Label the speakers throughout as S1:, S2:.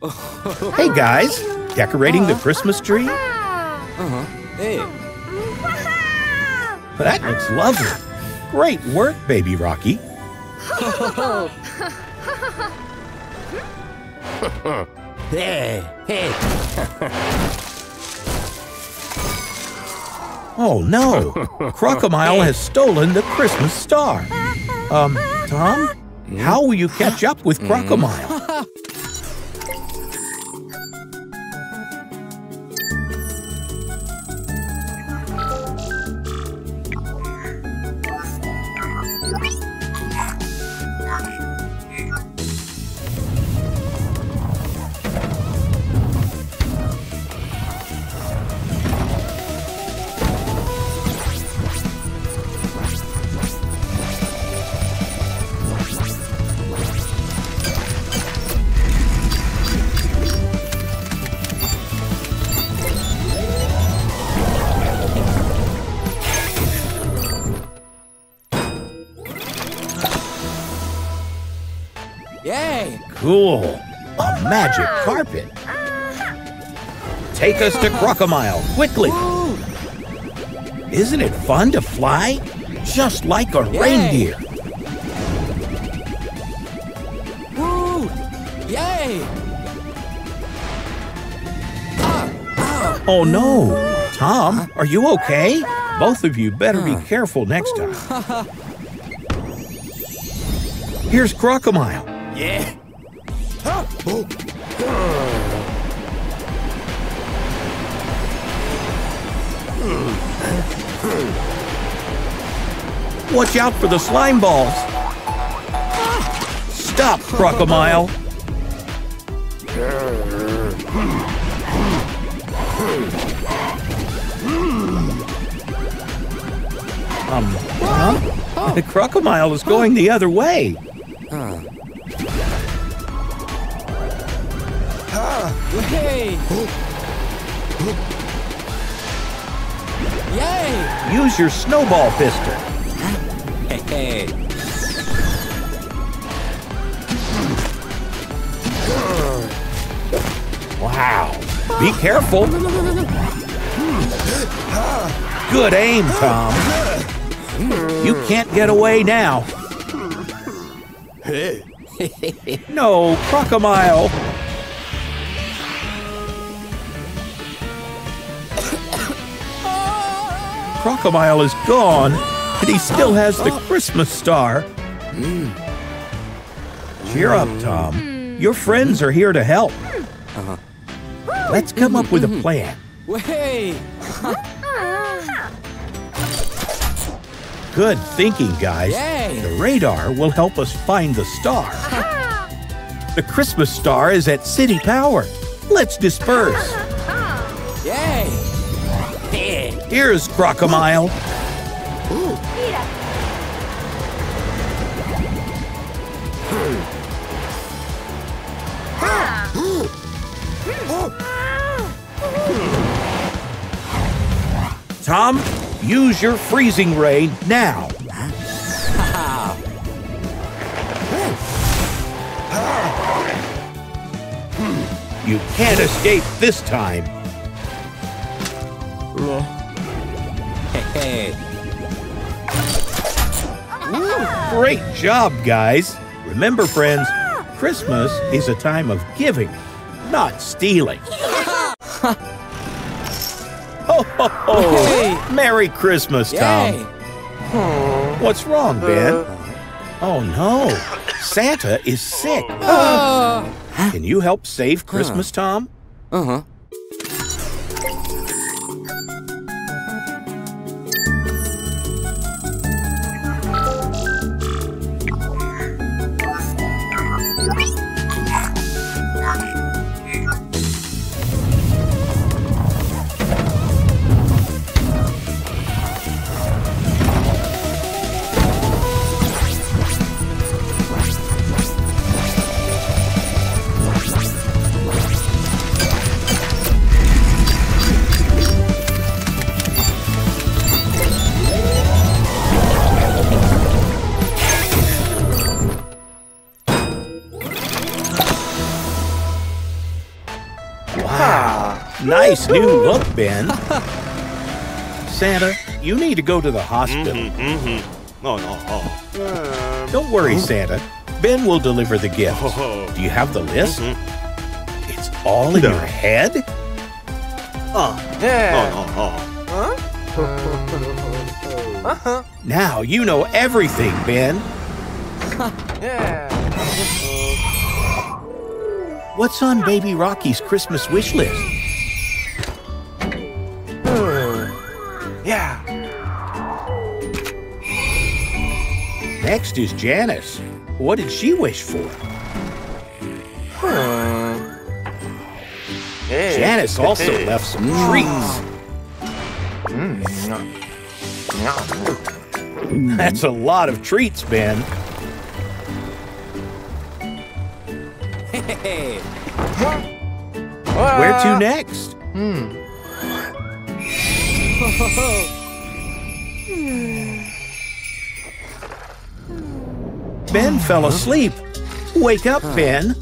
S1: Hey guys, decorating the Christmas tree?
S2: Uh-huh. Hey.
S1: That looks lovely. Great work, baby Rocky.
S2: Hey, hey.
S1: Oh no, Krokomile has stolen the Christmas star. Um, Tom, how will you catch up with
S2: Krokomile?
S1: Cool, a magic carpet. Take us to Krokomile, quickly. Isn't it fun to fly? Just like a
S2: Yay.
S1: reindeer.
S2: Woo! Yay!
S1: Oh no! Tom, are you okay? Both of you better be careful next time. Here's Krokomile.
S2: Yeah!
S1: Watch out for the slime balls. Stop, Krokomile. Um, huh? The Krokomile is going the other way.
S2: Hey! Yay!
S1: Use your snowball pistol.
S2: Hey!
S1: Wow. Be careful. Good aim, Tom. You can't get away now. Hey. No, Krokomile. Krokomile is gone, and he still has the Christmas star. Cheer up, Tom. Your friends are here to help. Let's come up with a plan. Good thinking, guys. The radar will help us find the star. The Christmas star is at City Power. Let's disperse. Here's Krokomile. Tom, use your freezing ray now. You can't escape this time. Great job, guys. Remember, friends, Christmas is a time of giving, not stealing. ho, ho, ho.
S2: Hey.
S1: Merry Christmas, Tom.
S2: Yay!
S1: What's wrong, Ben? Oh no, Santa is sick.
S2: Uh
S1: Can you help save Christmas, Tom?
S2: Uh
S1: huh. Nice new look, Ben. Santa, you need to go to the hospital.
S3: Mm-hmm. Oh, no. Oh.
S1: Don't worry, Santa. Ben will deliver the gifts.
S3: Oh.
S1: Do you have the list?
S3: Mhm.
S1: It's all in
S3: No.
S1: your head?
S3: Oh, no. Oh.
S1: Now you know everything, Ben. yeah. What's on Baby Rocky's Christmas wish list?
S3: Yeah.
S1: Next is Janice. What did she wish for? Hmm. Janice also left some hmm. treats. Hmm. That's a lot of treats, Ben.
S2: Hey.
S1: Where to uh, next? Ben fell asleep. Wake up, Ben.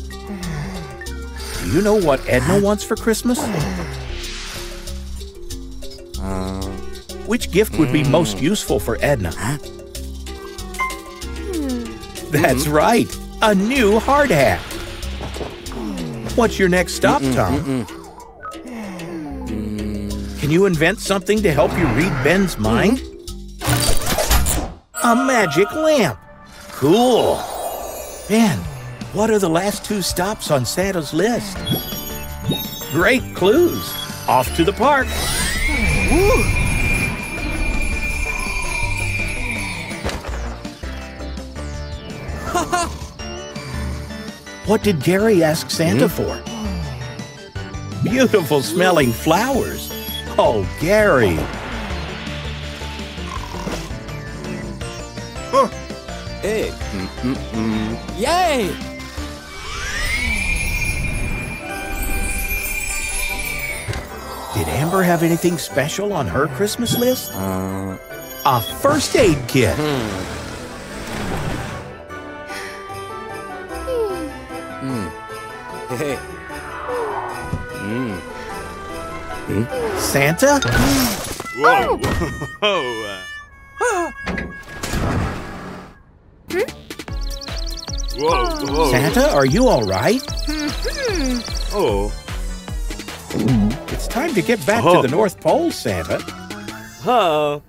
S1: Do you know what Edna wants for Christmas? Uh, Which gift would be most hmm. useful for Edna? Hmm. That's mm-hmm. right, a new hard hat. What's your next stop, Tom? Can you invent something to help you read Ben's mm-hmm. mind? A magic lamp. Cool. Ben, what are the last two stops on Santa's list? Great clues. Off to the park. What did Gary ask Santa hmm? for? Beautiful smelling flowers. Oh, Gary.
S2: Mm-mm-mm. Yay!
S1: Did Amber have anything special on her Christmas list?
S2: Uh,
S1: A first aid kit. Hmm.
S2: hey.
S1: Santa?
S3: Whoa. Whoa. Whoa. Whoa.
S1: Santa, are you all right?
S3: Oh.
S1: It's time to get back
S3: Oh.
S1: to the North Pole, Santa.
S3: Huh.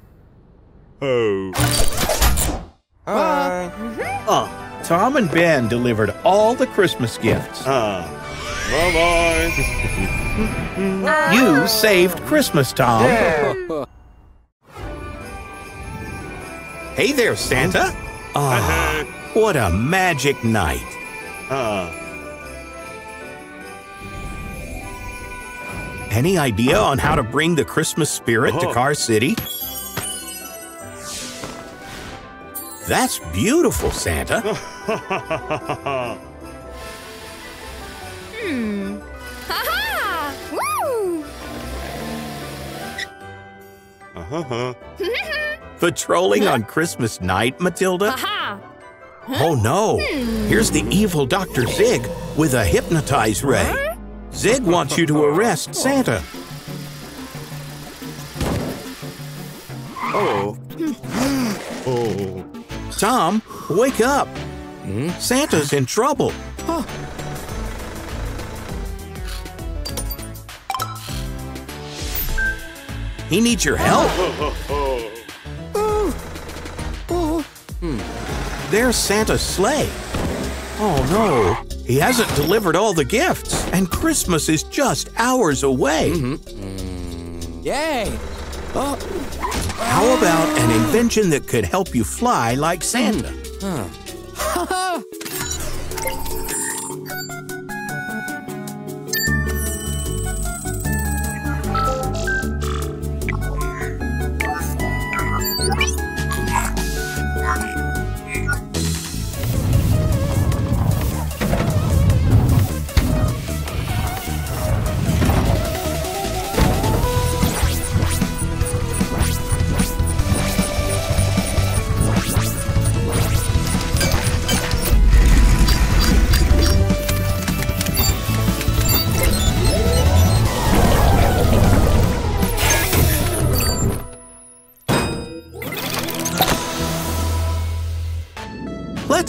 S3: Oh. Uh.
S1: Tom and Ben delivered all the Christmas gifts.
S3: Uh. Bye bye.
S1: You saved Christmas, Tom. Hey there, Santa. Ah, what a magic night.
S3: Uh.
S1: Any idea on how to bring the Christmas spirit to
S3: Oh.
S1: Car City? That's beautiful, Santa.
S4: Ha-ha! Woo!
S3: Uh-huh.
S1: Patrolling on Christmas night, Matilda?
S4: Ha-ha!
S1: Oh no! Hmm. Here's the evil Dr. Zig with a hypnotize ray. Zig wants you to arrest Santa.
S3: Oh. Oh.
S1: Tom, wake up! Hmm? Santa's in trouble. He needs your help. There's Santa's sleigh. Oh no, he hasn't delivered all the gifts, and Christmas is just hours away. Mm-hmm.
S2: Yay! Oh,
S1: How about an invention that could help you fly like Santa? Hmm.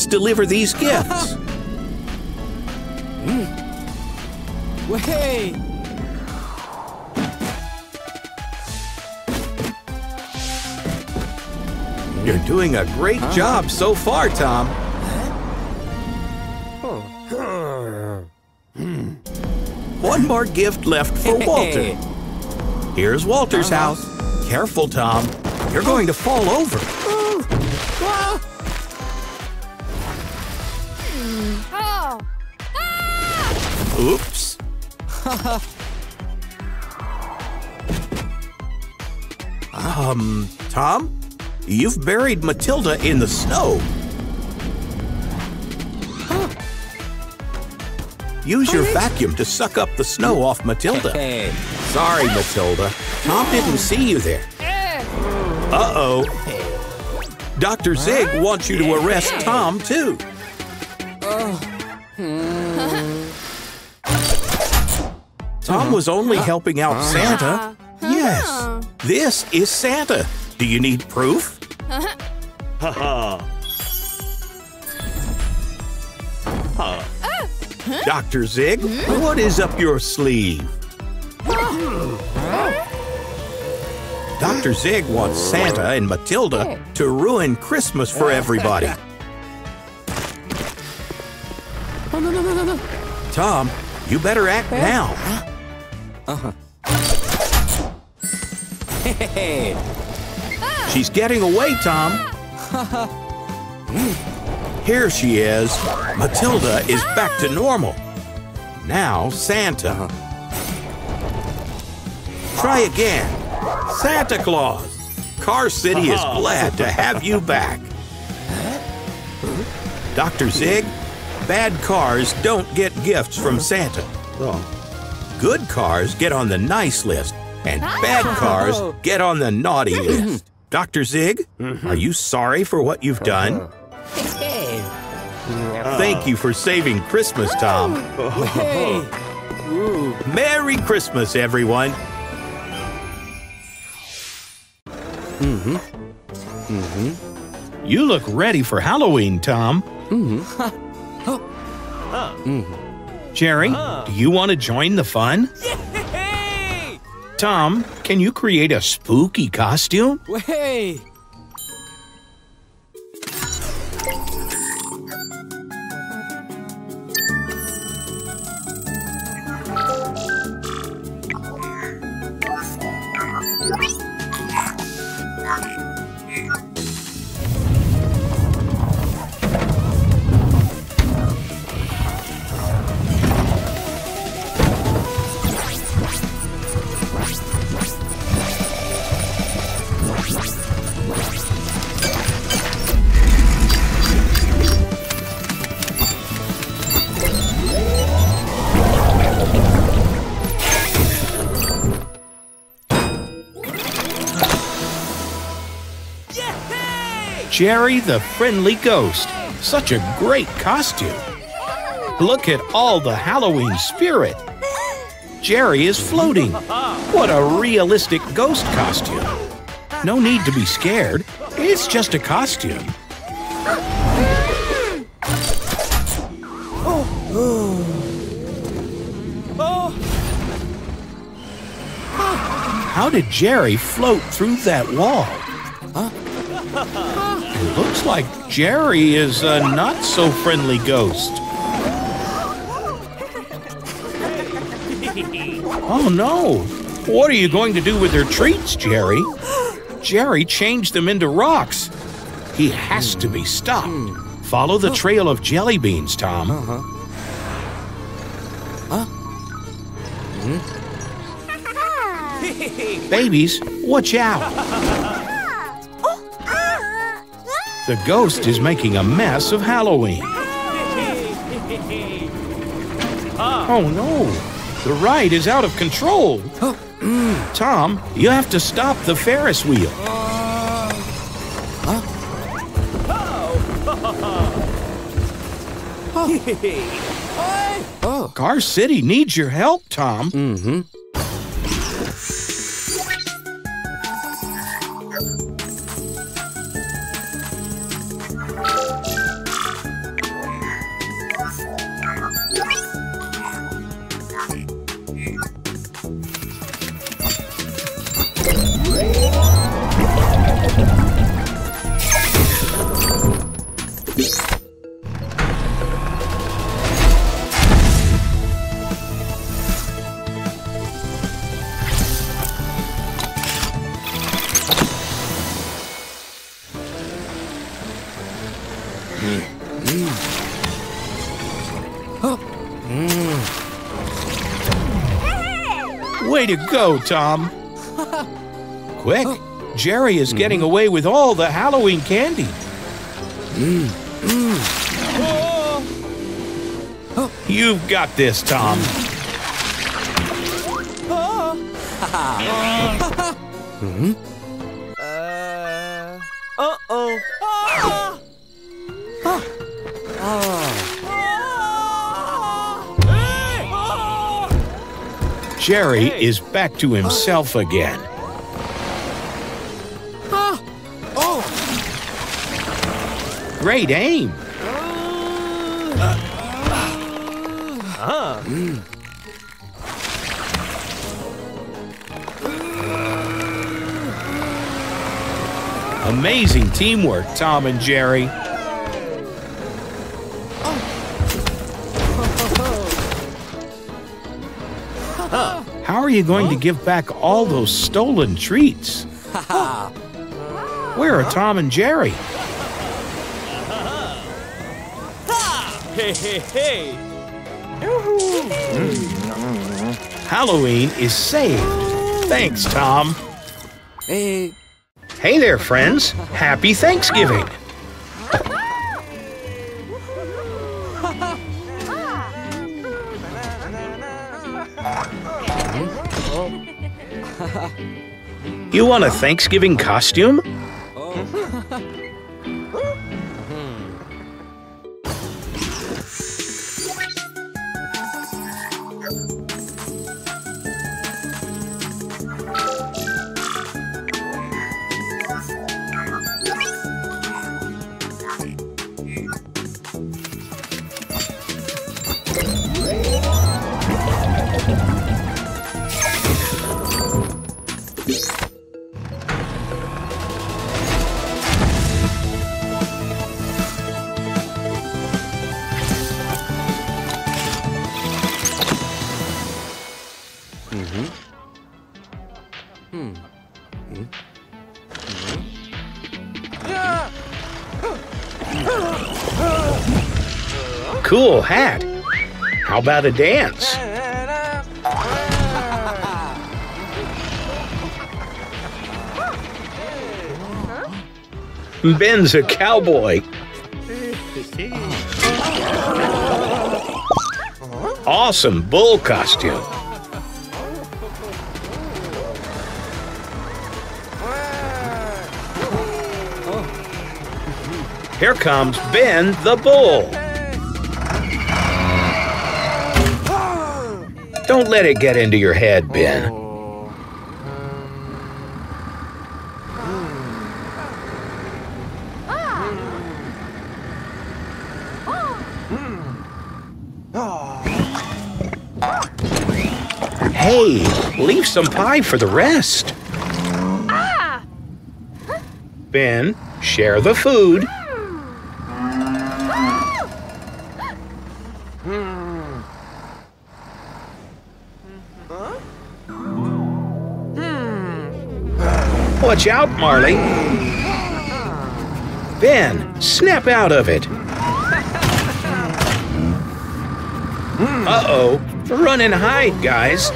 S1: Deliver these gifts. Hmm.
S2: Way!
S1: You're doing a great job so far, Tom. Hmm. One more gift left for Walter. Here's Walter's uh-huh. house. Careful, Tom. You're going to fall over. um, Tom, you've buried Matilda in the snow. Use your vacuum to suck up the snow off Matilda.
S2: Hey.
S1: Sorry, Matilda. Tom didn't see you there.
S4: Eh.
S1: Uh-oh. Dr. Zig wants you to arrest Tom, too. Tom was only helping out Santa. Yes, this is Santa. Do you need proof?
S3: Ha ha.
S1: Dr. Zig, what is up your sleeve? Dr. Zig wants Santa and Matilda to ruin Christmas for everybody. Tom, you better act now. Uh-huh.
S2: Hey.
S1: She's getting away, Tom. Here she is. Matilda is back to normal. Now, Santa. Uh-huh. Try again. Santa Claus. Car City is uh-huh. glad to have you back. Dr. Zig, bad cars don't get gifts from Santa.
S3: Oh.
S1: Good cars get on the nice list, and bad cars get on the naughty list. Dr. Zig, are you sorry for what you've done?
S2: Hey.
S1: Thank you for saving Christmas, Tom. Merry Christmas, everyone. Mhm. Mhm. You look ready for Halloween, Tom. Jerry, do you want to join the fun?
S2: Hey.
S1: Tom, can you create a spooky costume?
S2: Way.
S1: Jerry the Friendly Ghost. Such a great costume. Look at all the Halloween spirit. Jerry is floating. What a realistic ghost costume. No need to be scared. It's just a costume. How did Jerry float through that wall? It looks like Jerry is a not so friendly ghost. Oh no! What are you going to do with their treats, Jerry? Jerry changed them into rocks. He has to be stopped. Follow the trail of jelly beans, Tom. Uh-huh. Huh? Hmm? Babies, watch out! The ghost is making a mess of Halloween. Oh no! The ride is out of control! Tom, you have to stop the Ferris wheel.
S2: Oh.
S1: Car City needs your help, Tom.
S2: Mm-hmm.
S1: Way to go, Tom. Quick, Jerry is getting away with all the Halloween candy. You've got this, Tom.
S2: Mm -hmm.
S1: Jerry is back to himself again. Ah.
S2: Oh.
S1: Great aim.
S2: Ah.
S1: Amazing teamwork, Tom and Jerry. Are you going to give back all those stolen treats? Where are Tom and Jerry?
S2: Hey, hey, hey.
S1: Halloween is saved. Thanks, Tom.
S2: Hey.
S1: Hey there, friends. Happy Thanksgiving. You want a Thanksgiving costume? Cool hat. How about a dance? Ben's a cowboy. Awesome bull costume. Here comes Ben the bull. Don't let it get into your head, oh, Ben. Um, hey, leave some pie for the rest. Ah! Ben, share the food. Watch out, Marley. Ben, snap out of it. Uh-oh. Run and hide, guys.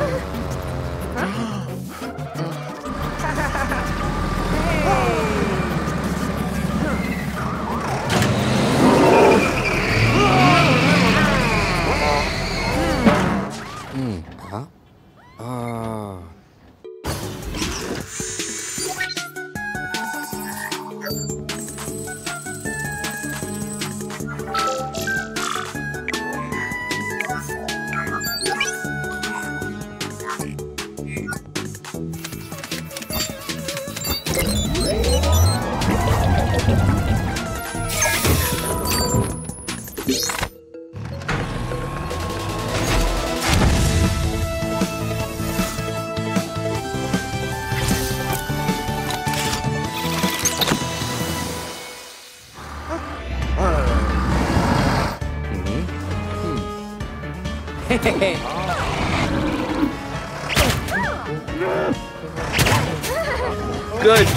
S1: Good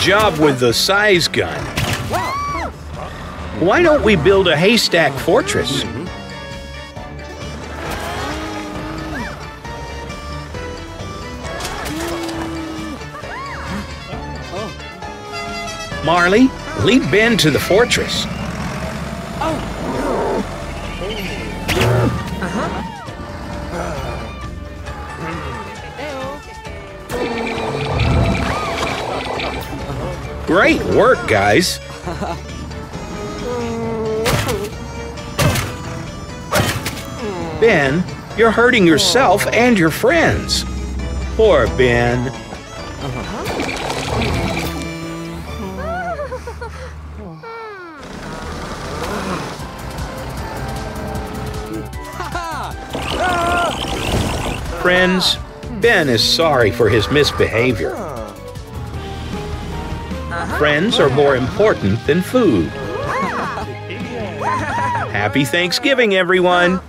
S1: job with the size gun. Why don't we build a haystack fortress? Marley, lead Ben to the fortress. Great work, guys. Ben, you're hurting yourself and your friends. Poor Ben. Friends, Ben is sorry for his misbehavior. Friends are more important than food. Happy Thanksgiving, everyone!